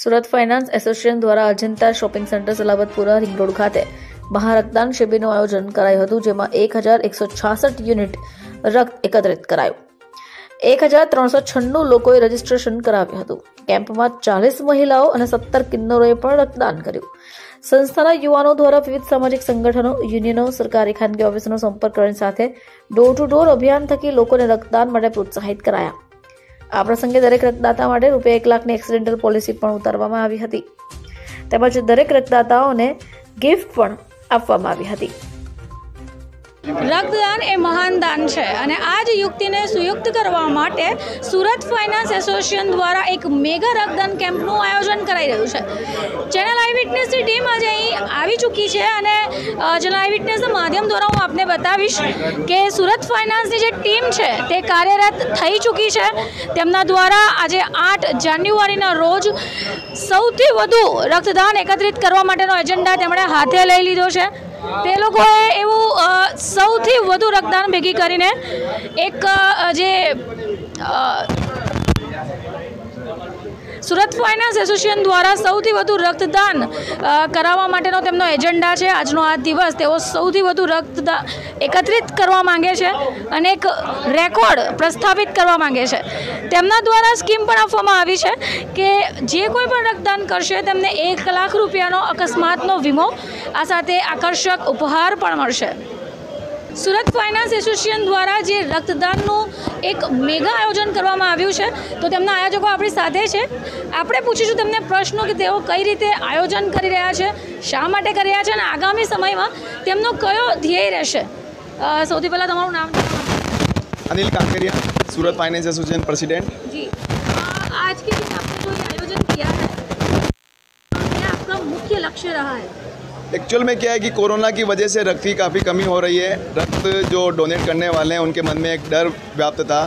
Surat finance association દ્વારા Ajanta shopping centre Salabatpura ring road ખાતે મહારક્તદાન શિબિરનું આયોજન કરાયું હતું, જેમાં એક હજાર એકસો છાસઠ યુનિટ રક્ત એકત્રિત કરાયું. એક હજાર ત્રણસો છન્નું લોકોએ રજીસ્ટ્રેશન કરાવ્યું હતું. કેમ્પમાં ચાલીસ મહિલાઓ અને સત્તર કિન્નરોએ પણ રક્તદાન કર્યું. સંસ્થાના યુવાનો દ્વારા વિવિધ સામાજિક સંગઠનો, યુનિયનો, સરકારી ખાનગી ઓફિસનો સંપર્ક કરવાની સાથે ડોર ટુ ડોર અભિયાન થકી લોકોને રક્તદાન માટે પ્રોત્સાહિત કરાયા. આ પ્રસંગે દરેક રક્તદાતા માટે રૂપિયા એક લાખની એક્સિડેન્ટલ પોલિસી પણ ઉતારવામાં આવી હતી. તેમજ દરેક રક્તદાતાઓને ગિફ્ટ પણ આપવામાં આવી હતી. રક્તદાન એ મહાન દાન છે અને આ જ યુક્તિને સુયુક્ત કરવા માટે સુરત ફાઇનાન્સ એસોસિએશન દ્વારા એક મેગા રક્તદાન કેમ્પનું આયોજન કરાઈ રહ્યું છે. ચેનલ આઈ વિટનેસની ટીમ આજે અહીં આવી ચૂકી છે અને ચેનલ આઈ વિટનેસના માધ્યમ દ્વારા હું આપને બતાવીશ કે સુરત ફાઇનાન્સની જે ટીમ છે તે કાર્યરત થઈ ચૂકી છે. તેમના દ્વારા આજે આઠ જાન્યુઆરીના રોજ સૌથી વધુ રક્તદાન એકત્રિત કરવા માટેનો એજન્ડા તેમણે હાથે લઈ લીધો છે. તે લોકોએ એવું સૌથી વધુ રક્તદાન ભેગી કરીને એક જે સુરત ફાઇનાન્સ એસોસિએશન દ્વારા સૌથી વધુ રક્તદાન કરાવવા માટેનો તેમનો એજન્ડા છે. આજનો આ દિવસ તેઓ સૌથી વધુ રક્તદાન એકત્રિત કરવા માંગે છે અને એક રેકોર્ડ પ્રસ્થાપિત કરવા માંગે છે. તેમના દ્વારા સ્કીમ પણ આપવામાં આવી છે કે જે કોઈ પણ રક્તદાન કરશે તેમને એક લાખ રૂપિયાનો અકસ્માતનો વીમો આ સાથે આકર્ષક ઉપહાર પણ મળશે. સુરત ફાઇનાન્સ એસોસિએશન દ્વારા જે રક્તદાનનું એક મેગા આયોજન કરવામાં આવ્યું છે તો તેમના આયોજકો આપણી સાથે છે આપણે પૂછીશું તેમને પ્રશ્નો કે તેઓ કઈ રીતે આયોજન કરી રહ્યા છે શા માટે કરી રહ્યા છે અને આગામી સમયમાં તેમનો કયો ધ્યેય રહેશે અ, સૌથી પહેલાં તમારું નામ જણાવો. Anil Kankaria Surat finance association president ji अ, आज के दिन आपने जो ये आयोजन किया है क्या आपका मुख्य लक्ष्य रहा है एक्चुअल में क्या है कि कोरोना की वजह से रक्त की काफ़ी कमी हो रही है। रक्त जो डोनेट करने वाले हैं उनके मन में एक डर व्याप्त था।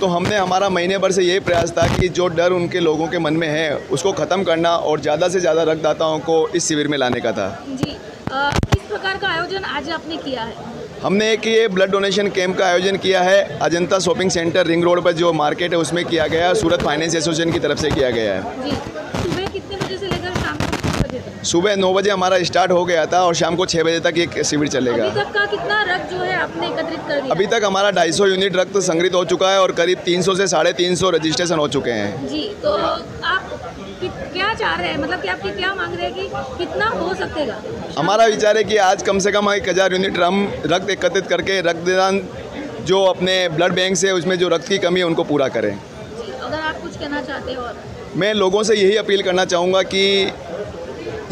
तो हमने हमारा महीने भर से यही प्रयास था कि जो डर उनके लोगों के मन में है उसको ख़त्म करना और ज़्यादा से ज़्यादा रक्तदाताओं को इस शिविर में लाने का था। जी अ, किस प्रकार का आयोजन आज आपने किया है? हमने एक ये ब्लड डोनेशन कैंप का आयोजन किया है। Ajanta shopping centre ring road पर जो मार्केट है उसमें किया गया सूरत फाइनेंस एसोसिएशन की तरफ़ से किया गया है। जी सुबह कितने बजे से लेकर शाम को कितने बजे तक सुबह नौ बजे हमारा स्टार्ट हो गया था और शाम को छः बजे तक ये शिविर चलेगा। अभी तक का कितना रक्त जो है आपने एकत्रित कर दिया? अभी तक हमारा 250 यूनिट रक्त संग्रहित हो चुका है और करीब 300 से साढ़े तीन सौ रजिस्ट्रेशन हो चुके हैं। जी तो आप क्या चाह रहे हैं? मतलब कि आपकी क्या मांग रहे हैं कि कितना हो सकेगा? हमारा विचार है कि आज कम से कम एक हज़ार यूनिट हम रक्त एकत्रित करके रक्तदान जो अपने ब्लड बैंक से उसमें जो रक्त की कमी है उनको पूरा करें। अगर आप कुछ कहना चाहते हो मैं लोगों से यही अपील करना चाहूँगा कि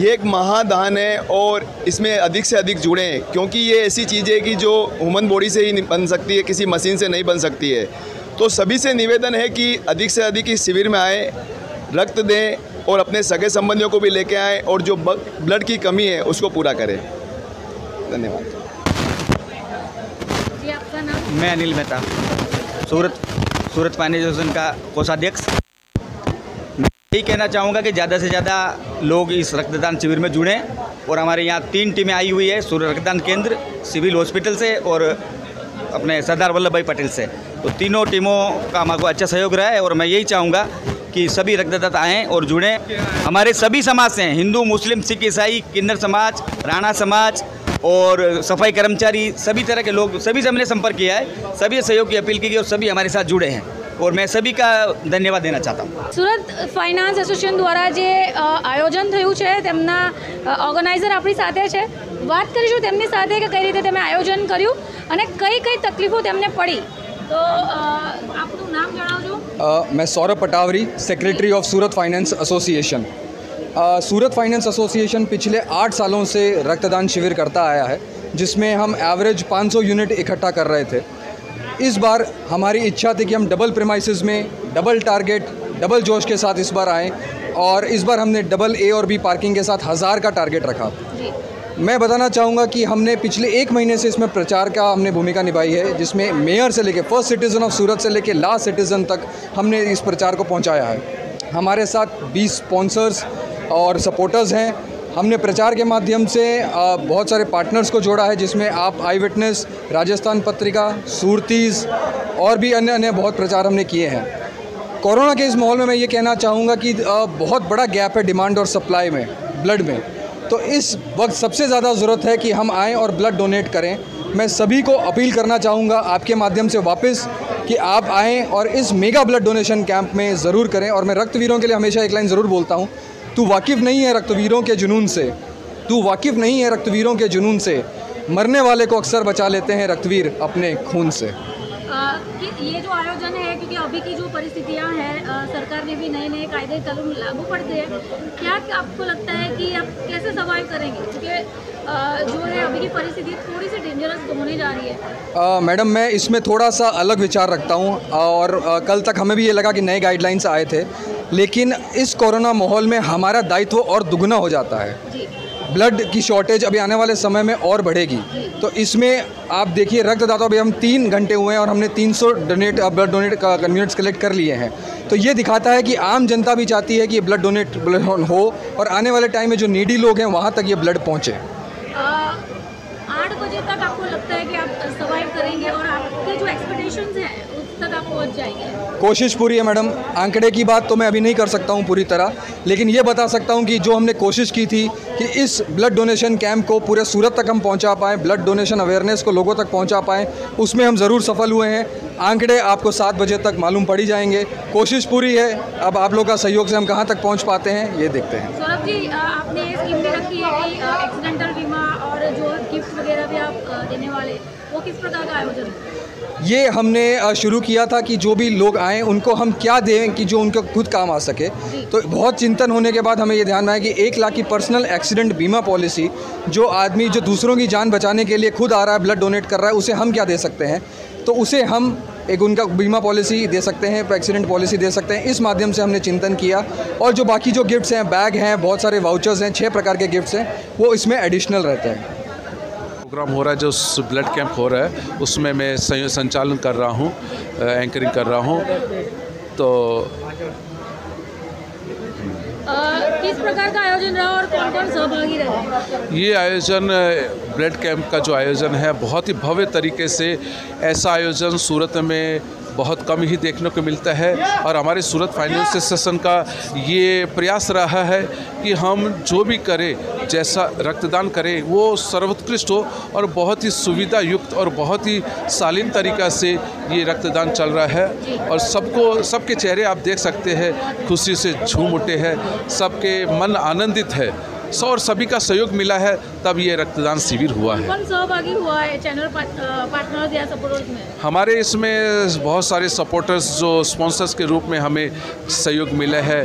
ये एक महादान है और इसमें अधिक से अधिक जुड़ें क्योंकि ये ऐसी चीज़ है कि जो ह्यूमन बॉडी से ही नहीं बन सकती है किसी मशीन से नहीं बन सकती है। तो सभी से निवेदन है कि अधिक से अधिक इस शिविर में आए रक्त दें और अपने सगे संबंधियों को भी लेके आएँ और जो ब्लड की कमी है उसको पूरा करें। धन्यवाद। जी आपका नाम? मैं अनिल मेहता। सूरत सूरत फाइनेंस एसोसिएशन का कोषाध्यक्ष। मैं यही कहना चाहूँगा कि ज़्यादा से ज़्यादा लोग इस रक्तदान शिविर में जुड़ें और हमारे यहाँ तीन टीमें आई हुई है, सूर्य रक्तदान केंद्र, सिविल हॉस्पिटल से और अपने सरदार वल्लभ भाई पटेल से। तो तीनों टीमों का हमारे अच्छा सहयोग रहा है और मैं यही चाहूँगा कि सभी रक्तदाता आएँ और जुड़ें। हमारे सभी समाज से हिंदू, मुस्लिम, सिख, ईसाई, किन्नर समाज, राणा समाज और सफ़ाई कर्मचारी, सभी तरह के लोग, सभी से हमने संपर्क किया है, सभी सहयोग की अपील की गई और सभी हमारे साथ जुड़े हैं। और मैं सभी का धन्यवाद देना चाहता हूँ સુરત ફાઇનાન્સ એસોસિએશન દ્વારા જે અ, આયોજન થયું છે તેમના ઓર્ગેનાઇઝર આપણી સાથે છે વાત કરીશું તેમની સાથે કે કઈ રીતે તમે આયોજન કર્યું અને કઈ કઈ તકલીફો તેમને પડી તો અ, આપનું નામ જણાવજો अ, मैं Saurabh Patawari secretary of Surat finance association a, Surat finance association पिछले आठ सालों से रक्तदान शिविर करता आया है जिसमें हम एवरेज 500 यूनिट इकट्ठा कर रहे थे इस बार हमारी इच्छा थी कि हम डबल प्रेमाइसिस में डबल टारगेट डबल जोश के साथ इस बार आएँ और इस बार हमने डबल ए और बी पार्किंग के साथ हज़ार का टारगेट रखा। मैं बताना चाहूँगा कि हमने पिछले एक महीने से इसमें प्रचार का हमने भूमिका निभाई है जिसमें मेयर से लेके फ़र्स्ट सिटीज़न ऑफ़ सूरत से लेके लास्ट सिटीज़न तक हमने इस प्रचार को पहुँचाया है। हमारे साथ 20 स्पॉन्सर्स और सपोर्टर्स हैं हमने प्रचार के माध्यम से बहुत सारे पार्टनर्स को जोड़ा है, जिसमें आप आई विटनेस राजस्थान पत्रिका, सूरतीज़ और भी अन्य अन्य बहुत प्रचार हमने किए हैं। कोरोना के इस माहौल में मैं ये कहना चाहूँगा कि बहुत बड़ा गैप है डिमांड और सप्लाई में ब्लड में। तो इस वक्त सबसे ज़्यादा ज़रूरत है कि हम आएँ और ब्लड डोनेट करें। मैं सभी को अपील करना चाहूँगा आपके माध्यम से वापस कि आप आएँ और इस मेगा ब्लड डोनेशन कैंप में ज़रूर करें। और मैं रक्तवीरों के लिए हमेशा एक लाइन ज़रूर बोलता हूँ तू वाकिफ़ नहीं है रक्तवीरों के जुनून से। तू वाकिफ़ नहीं है रक्तवीरों के जुनून से। मरने वाले को अक्सर बचा लेते हैं रक्तवीर अपने खून से। ये जो आयोजन है क्योंकि अभी की जो परिस्थितियाँ हैं सरकार ने भी नए नए कायदे कानून लागू कर दिए हैं। क्या आपको लगता है कि आप कैसे सर्वाइव करेंगे? क्योंकि जो है अभी की परिस्थिति थोड़ी सी डेंजरस होने जा रही है। मैडम मैं इसमें थोड़ा सा अलग विचार रखता हूँ और अ, कल तक हमें भी ये लगा कि नए गाइडलाइंस आए थे। लेकिन इस कोरोना माहौल में हमारा दायित्व और दुगना हो जाता है। ब्लड की शॉर्टेज अभी आने वाले समय में और बढ़ेगी। तो इसमें आप देखिए रक्तदाता अभी हम तीन घंटे हुए हैं और हमने 300 डोनेट ब्लड डोनेट का यूनिट्स कलेक्ट कर लिए हैं। तो ये दिखाता है कि आम जनता भी चाहती है कि ये ब्लड डोनेट हो और आने वाले टाइम में जो नीडी लोग हैं वहाँ तक ये ब्लड पहुँचे। आठ बजे तक आपको लगता है कि आप सर्वाइव करेंगे और आपके जो एक्सपेक्टेशंस हैं तक आप पहुँच जाएँगे। कोशिश पूरी है मैडम। आंकड़े की बात तो मैं अभी नहीं कर सकता हूँ पूरी तरह लेकिन ये बता सकता हूँ कि जो हमने कोशिश की थी कि इस ब्लड डोनेशन कैंप को पूरे सूरत तक हम पहुँचा पाएँ ब्लड डोनेशन अवेयरनेस को लोगों तक पहुँचा पाएँ उसमें हम ज़रूर सफल हुए हैं। आंकड़े आपको सात बजे तक मालूम पड़ी जाएँगे। कोशिश पूरी है अब आप लोग का सहयोग से हम कहाँ तक पहुँच पाते हैं ये देखते हैं। सौरभ जी आपने स्कीम रखी है कि एक्सीडेंटल बीमा और जो गिफ्ट वगैरह भी आप देने वाले वो किस प्रकार का आयोजन है? ये हमने शुरू किया था कि जो भी लोग आएँ उनको हम क्या दें कि जो उनको खुद काम आ सके। तो बहुत चिंतन होने के बाद हमें ये ध्यान में आया कि एक लाख की पर्सनल एक्सीडेंट बीमा पॉलिसी जो आदमी जो दूसरों की जान बचाने के लिए खुद आ रहा है ब्लड डोनेट कर रहा है उसे हम क्या दे सकते हैं? तो उसे हम एक उनका बीमा पॉलिसी दे सकते हैं एक्सीडेंट पॉलिसी दे सकते हैं। इस माध्यम से हमने चिंतन किया। और जो बाकी जो गिफ्ट्स हैं बैग हैं बहुत सारे वाउचर्स हैं छः प्रकार के गिफ्ट्स हैं वो इसमें एडिशनल रहते हैं। प्रोग्राम हो रहा है जो ब्लड कैंप हो रहा है उसमें मैं संयुक्त संचालन कर रहा हूँ एंकरिंग कर रहा हूँ। तो किस प्रकार का आयोजन रहा और कौन कौन सहभागी रहे? ये आयोजन ब्लड कैंप का जो आयोजन है बहुत ही भव्य तरीके से ऐसा आयोजन सूरत में बहुत कम ही देखने को मिलता है और हमारे सूरत फाइनेंस एसोसिएशन का ये प्रयास रहा है कि हम जो भी करें, जैसा रक्तदान करें, वो सर्वोत्कृष्ट हो और बहुत ही सुविधा युक्त और बहुत ही शालीन तरीका से ये रक्तदान चल रहा है। और सबको, सबके चेहरे आप देख सकते हैं, खुशी से झूम उठे हैं, सबके मन आनंदित है। सौ और सभी का सहयोग मिला है तब ये रक्तदान शिविर हुआ है। हुआ है चैनल या सपोर्टर्स में? हमारे इसमें बहुत सारे सपोर्टर्स जो स्पॉन्सर्स के रूप में हमें सहयोग मिले है।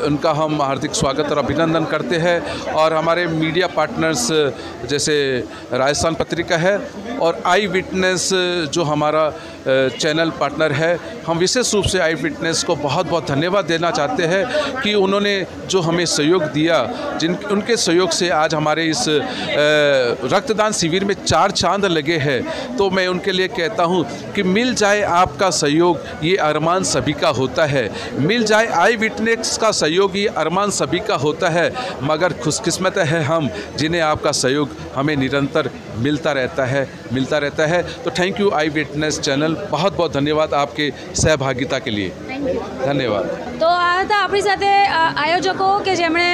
उनका हम हार्दिक स्वागत और अभिनंदन करते हैं और हमारे मीडिया पार्टनर्स जैसे राजस्थान पत्रिका है और आई विटनेस जो हमारा चैनल पार्टनर है हम विशेष रूप से आई विटनेस को बहुत बहुत धन्यवाद देना चाहते हैं कि उन्होंने जो हमें सहयोग दिया जिन उनके सहयोग से आज हमारे इस रक्तदान शिविर में चार चाँद लगे हैं। तो मैं उनके लिए कहता हूँ कि मिल जाए आपका सहयोग ये अरमान सभी का होता है। मिल जाए आई विटनेस का सहयोग ये अरमान सभी का होता है। मगर खुशकिस्मत है हम जिन्हें आपका सहयोग हमें निरंतर मिलता रहता है मिलता रहता है। तो thank you eye witness channel बहुत बहुत धन्यवाद आपके सहभागिता के लिए। धन्यवाद। તો આ હતા આપણી સાથે આયોજકો કે જેમણે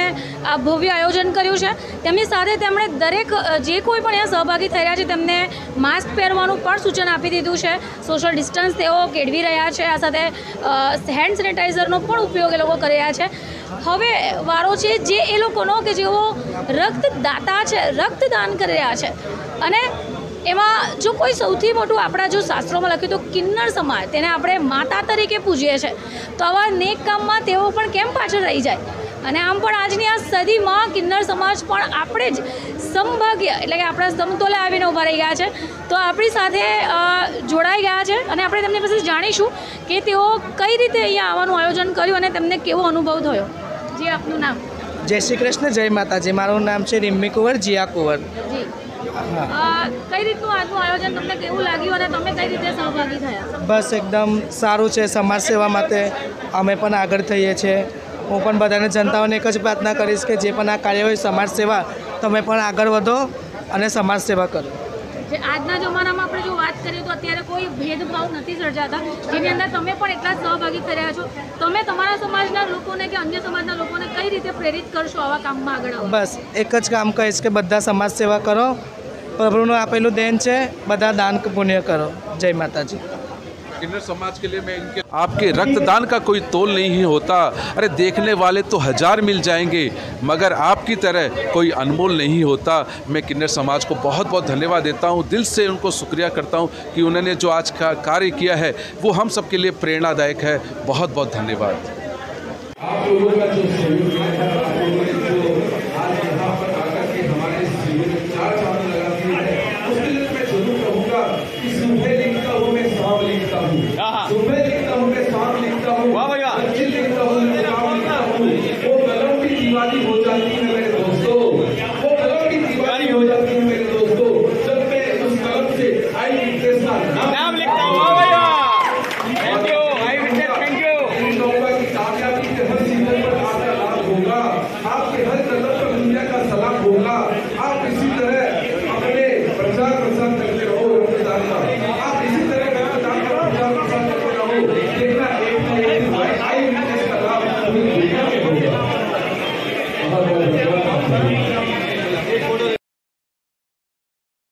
આ ભવ્ય આયોજન કર્યું છે. તેમની સાથે તેમણે દરેક જે કોઈ પણ અહીંયા સહભાગી થઈ રહ્યા છે, તેમને માસ્ક પહેરવાનું પણ સૂચન આપી દીધું છે. સોશિયલ ડિસ્ટન્સ તેઓ કેળવી રહ્યા છે. આ સાથે હેન્ડ સેનિટાઈઝરનો પણ ઉપયોગ એ લોકો કરી રહ્યા છે. હવે વારો છે જે એ લોકોનો કે જેઓ રક્તદાતા છે, રક્તદાન કરી રહ્યા છે. અને એમાં જો કોઈ સૌથી મોટું આપણા જો શાસ્ત્રોમાં લખ્યું તો કિન્નર સમાજ, તેને આપણે માતા તરીકે પૂજીએ છીએ તો આવા નેક કામમાં તેઓ પણ કેમ પાછળ રહી જાય? અને આમ પણ આજની આ સદીમાં કિન્નર સમાજ પણ આપણે જ સંભાગ્ય, એટલે કે આપણા સમતોલે આવીને ઊભા રહી ગયા છે. તો આપણી સાથે જોડાઈ ગયા છે અને આપણે તેમની પાસે જાણીશું કે તેઓ કઈ રીતે અહીંયા આવવાનું આયોજન કર્યું અને તેમને કેવો અનુભવ થયો. જે, આપનું નામ? જય શ્રી કૃષ્ણ જય માતાજી. મારું નામ છે રિમ્મી કુંવર જીયા કુંવર. કઈ રીતનું આજનું આયોજન તમને કેવું લાગ્યું અને તમે કઈ રીતે સહભાગી થયા? બસ એકદમ સારું છે સમાજ સેવા માટે. અમે પણ આગળ થઈએ છીએ હું પણ બધાને જનતાઓને એક જ પ્રાર્થના કરીશ કે જે પણ આ કાર્ય હોય સમાજ સેવા તમે પણ આગળ વધો અને સમાજ સેવા કરો. જે આજના જમાનામાં આપણે જો વાત કરીએ તો અત્યારે કોઈ ભેદભાવ નથી સર્જાતા. જેની અંદર તમે પણ એટલા સહભાગી રહ્યા છો. તમે તમારા સમાજના લોકોને કે અન્ય સમાજના લોકોને કઈ રીતે પ્રેરિત કરશો આવા કામમાં આગળ બસ, એક જ કામ કહીશ કે બધા સમાજ સેવા કરો. પ્રભુનું આપેલું દેન છે, બધા દાન પુણ્ય કરો. જય માતાજી. किन्नर समाज के लिए मैं इनके आपके रक्तदान का कोई तोल नहीं होता। अरे देखने वाले तो हज़ार मिल जाएँगे, मगर आपकी तरह कोई अनमोल नहीं होता। मैं किन्नर समाज को बहुत बहुत धन्यवाद देता हूँ, दिल से उनको शुक्रिया करता हूँ कि उन्होंने जो आज का कार्य किया है, वो हम सबके लिए प्रेरणादायक है। बहुत बहुत धन्यवाद